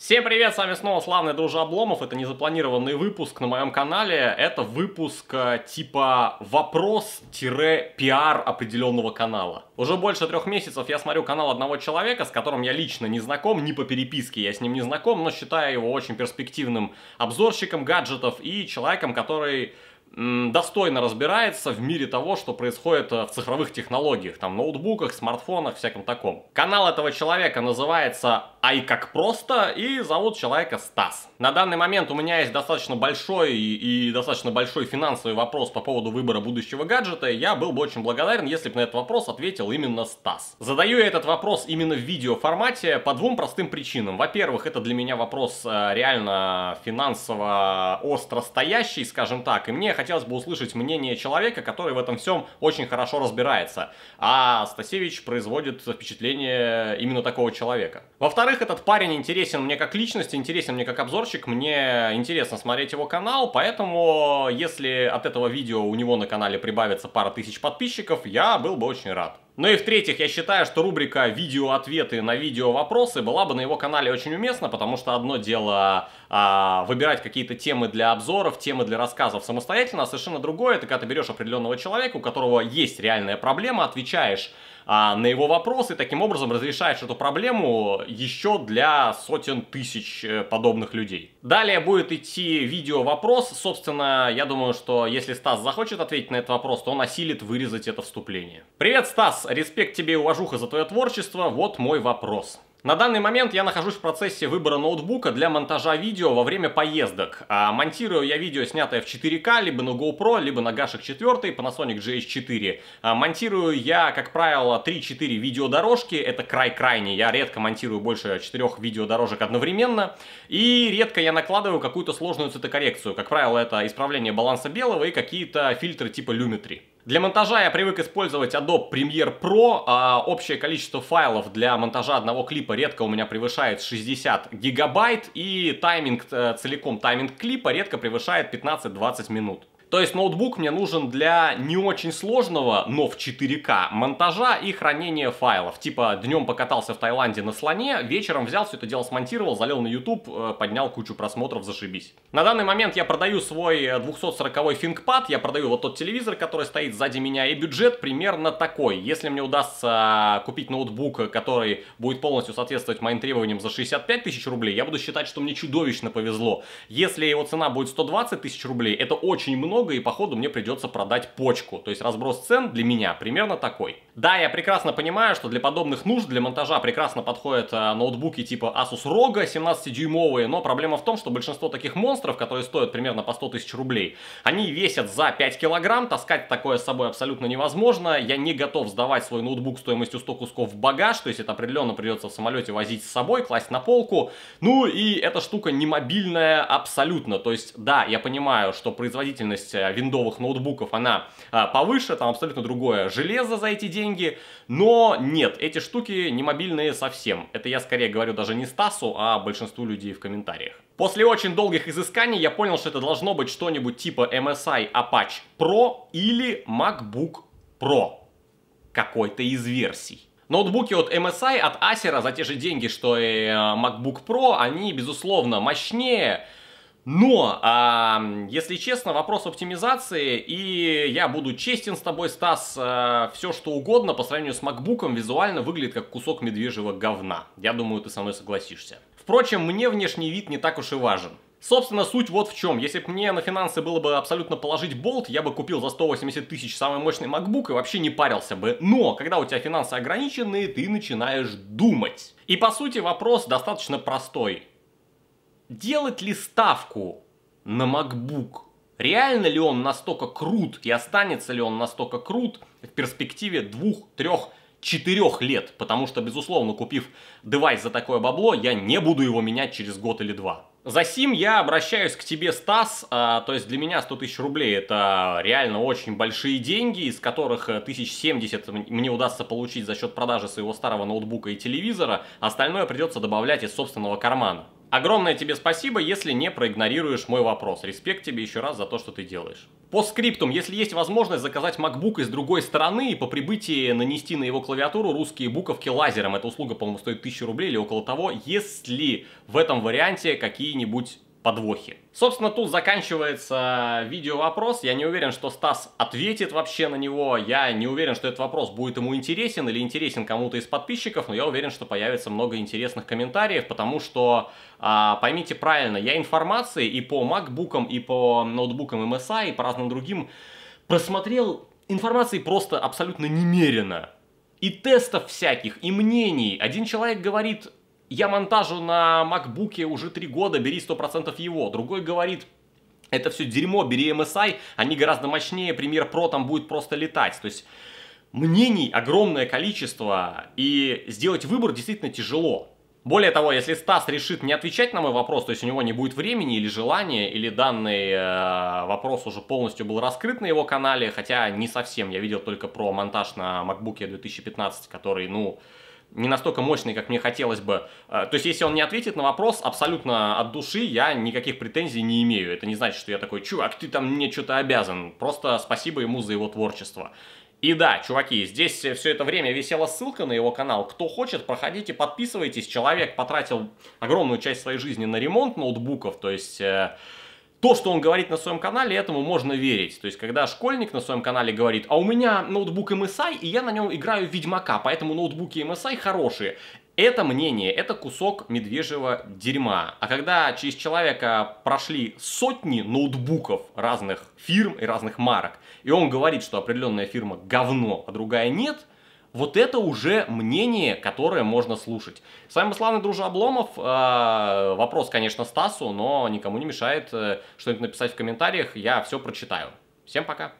Всем привет, с вами снова славный дружа Обломов, это незапланированный выпуск на моем канале, это выпуск э, типа вопрос-пиар определенного канала. Уже больше трех месяцев я смотрю канал одного человека, с которым я лично не знаком, не по переписке я с ним не знаком, но считаю его очень перспективным обзорщиком гаджетов и человеком, который достойно разбирается в мире того, что происходит э, в цифровых технологиях, там, ноутбуках, смартфонах, всяком таком. Канал этого человека называется «Ай как просто» и зовут человека Стас. На данный момент у меня есть достаточно большой и, и достаточно большой финансовый вопрос по поводу выбора будущего гаджета, я был бы очень благодарен, если бы на этот вопрос ответил именно Стас. Задаю я этот вопрос именно в видеоформате по двум простым причинам. Во-первых, это для меня вопрос э, реально финансово остро стоящий, скажем так, и мне хотелось бы услышать мнение человека, который в этом всем очень хорошо разбирается. А Стасевич производит впечатление именно такого человека. Во-вторых, этот парень интересен мне как личность, интересен мне как обзорщик, мне интересно смотреть его канал, поэтому если от этого видео у него на канале прибавится пара тысяч подписчиков, я был бы очень рад. Ну и в-третьих, я считаю, что рубрика «Видео-ответы на видео-вопросы» была бы на его канале очень уместна, потому что одно дело а, выбирать какие-то темы для обзоров, темы для рассказов самостоятельно, а совершенно другое, это когда ты берешь определенного человека, у которого есть реальная проблема, отвечаешь а, на его вопросы, таким образом разрешаешь эту проблему еще для сотен тысяч э, подобных людей. Далее будет идти видео-вопрос, собственно, я думаю, что если Стас захочет ответить на этот вопрос, то он осилит вырезать это вступление. Привет, Стас, респект тебе и уважуха за твое творчество, вот мой вопрос. На данный момент я нахожусь в процессе выбора ноутбука для монтажа видео во время поездок. А, монтирую я видео, снятое в 4К, либо на GoPro, либо на Gashek 4, Panasonic GH4. А, монтирую я, как правило, 3-4 видеодорожки, это край крайний, я редко монтирую больше 4 видеодорожек одновременно. И редко я накладываю какую-то сложную цветокоррекцию, как правило, это исправление баланса белого и какие-то фильтры типа Lumetri. Для монтажа я привык использовать Adobe Premiere Pro, а общее количество файлов для монтажа одного клипа редко у меня превышает 60 гигабайт, и тайминг, э, целиком тайминг клипа редко превышает 15-20 минут. То есть ноутбук мне нужен для не очень сложного, но в 4К монтажа и хранения файлов. Типа днем покатался в Таиланде на слоне, вечером взял все это дело смонтировал, залил на YouTube, э, поднял кучу просмотров, зашибись. На данный момент я продаю свой 240-й ThinkPad, я продаю вот тот телевизор, который стоит сзади меня, и бюджет примерно такой. Если мне удастся купить ноутбук, который будет полностью соответствовать моим требованиям за 65 тысяч рублей, я буду считать, что мне чудовищно повезло. Если его цена будет 120 тысяч рублей, это очень много много, и походу мне придется продать почку. То есть разброс цен для меня примерно такой. Да, я прекрасно понимаю, что для подобных нужд, для монтажа прекрасно подходят э, ноутбуки типа Asus ROG 17-дюймовые, но проблема в том, что большинство таких монстров, которые стоят примерно по 100 тысяч рублей, они весят за 5 килограмм, таскать такое с собой абсолютно невозможно, я не готов сдавать свой ноутбук стоимостью 100 кусков в багаж, то есть это определенно придется в самолете возить с собой, класть на полку, ну и эта штука не мобильная абсолютно, то есть да, я понимаю, что производительность стоимость э, виндовых ноутбуков, она а, повыше, там абсолютно другое железо за эти деньги, но нет, эти штуки не мобильные совсем. Это я скорее говорю даже не Стасу, а большинству людей в комментариях. После очень долгих изысканий я понял, что это должно быть что-нибудь типа MSI Apache Pro или MacBook Pro. Какой-то из версий. Ноутбуки от MSI, от Acer за те же деньги, что и э, MacBook Pro, они, безусловно, мощнее, но, а, если честно, вопрос оптимизации, и я буду честен с тобой, Стас, а, все что угодно по сравнению с макбуком визуально выглядит как кусок медвежьего говна. Я думаю, ты со мной согласишься. Впрочем, мне внешний вид не так уж и важен. Собственно, суть вот в чем. Если бы мне на финансы было бы абсолютно положить болт, я бы купил за 180 тысяч самый мощный MacBook и вообще не парился бы. Но, когда у тебя финансы ограничены, ты начинаешь думать. И по сути вопрос достаточно простой делать ли ставку на MacBook? Реально ли он настолько крут и останется ли он настолько крут в перспективе двух, трех, четырех лет? Потому что, безусловно, купив девайс за такое бабло, я не буду его менять через год или два. За сим я обращаюсь к тебе, Стас, а, то есть для меня 100 тысяч рублей это реально очень большие деньги, из которых 1070 э, мне удастся получить за счет продажи своего старого ноутбука и телевизора, остальное придется добавлять из собственного кармана. Огромное тебе спасибо, если не проигнорируешь мой вопрос. Респект тебе еще раз за то, что ты делаешь. По скриптум, если есть возможность заказать MacBook из другой стороны и по прибытии нанести на его клавиатуру русские буковки лазером, эта услуга, по-моему, стоит 1000 рублей или около того, есть ли в этом варианте какие-нибудь подвохи. Собственно, тут заканчивается видео вопрос. Я не уверен, что Стас ответит вообще на него. Я не уверен, что этот вопрос будет ему интересен или интересен кому-то из подписчиков, но я уверен, что появится много интересных комментариев, потому что, а, поймите правильно, я информации и по MacBook, и по ноутбукам MSI, и по разным другим просмотрел информации просто абсолютно немерено. И тестов всяких, и мнений. Один человек говорит, я монтажу на макбуке уже три года, бери 100% его. Другой говорит, это все дерьмо, бери MSI, они гораздо мощнее, Premiere Pro там будет просто летать. То есть мнений огромное количество, и сделать выбор действительно тяжело. Более того, если Стас решит не отвечать на мой вопрос, то есть у него не будет времени или желания, или данный э, вопрос уже полностью был раскрыт на его канале, хотя не совсем, я видел только про монтаж на MacBook 2015, который, ну, не настолько мощный, как мне хотелось бы. Э, то есть, если он не ответит на вопрос абсолютно от души, я никаких претензий не имею. Это не значит, что я такой, чувак, ты там мне что-то обязан. Просто спасибо ему за его творчество. И да, чуваки, здесь все это время висела ссылка на его канал. Кто хочет, проходите, подписывайтесь. Человек потратил огромную часть своей жизни на ремонт ноутбуков, то есть... То, что он говорит на своем канале, этому можно верить. То есть, когда школьник на своем канале говорит, а у меня ноутбук MSI, и я на нем играю в Ведьмака, поэтому ноутбуки MSI хорошие. Это мнение, это кусок медвежьего дерьма. А когда через человека прошли сотни ноутбуков разных фирм и разных марок, и он говорит, что определенная фирма говно, а другая нет – вот это уже мнение, которое можно слушать. С вами славный дружа Обломов. Э, вопрос, конечно, Стасу, но никому не мешает э, что-нибудь написать в комментариях. Я все прочитаю. Всем пока.